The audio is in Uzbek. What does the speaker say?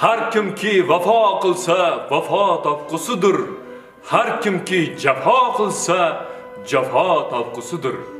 har kimki vafo qilsa vafo topqusidir. Har kimki jafo qilsa jafo topqusidir.